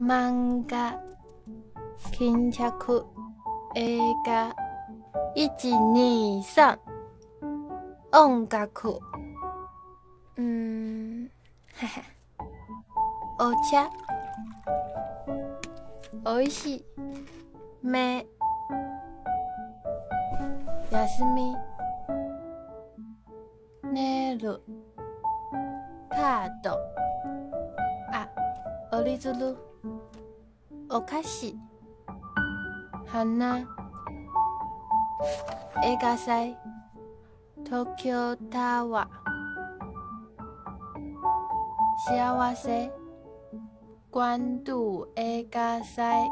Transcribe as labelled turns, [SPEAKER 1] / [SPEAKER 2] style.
[SPEAKER 1] 漫画巾着映画123音楽。うん。お茶。おいしい。目。休み。寝る。カード。あ折り鶴。お菓子。花。映画祭東京タワー。幸せ。关渡映画祭